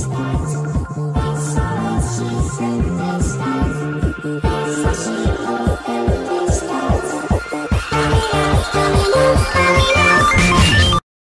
That's what she said. That's what she said.